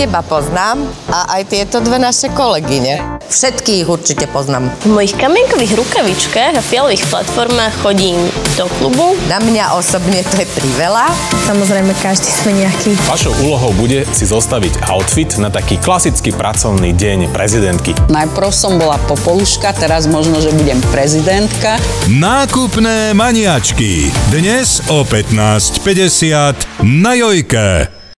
teba poznám a aj tieto dve naše kolegyne. Všetkých určite poznám. V mojich kamienkových rukavičkách a fialových platformách chodím do klubu. Na mňa osobne to je priveľa. Samozrejme, každý sme nejaký. Vašou úlohou bude si zostaviť outfit na taký klasický pracovný deň prezidentky. Najprv som bola popoluška, teraz možno, že budem prezidentka. Nákupné maniačky. Dnes o 15.50 na Jojke.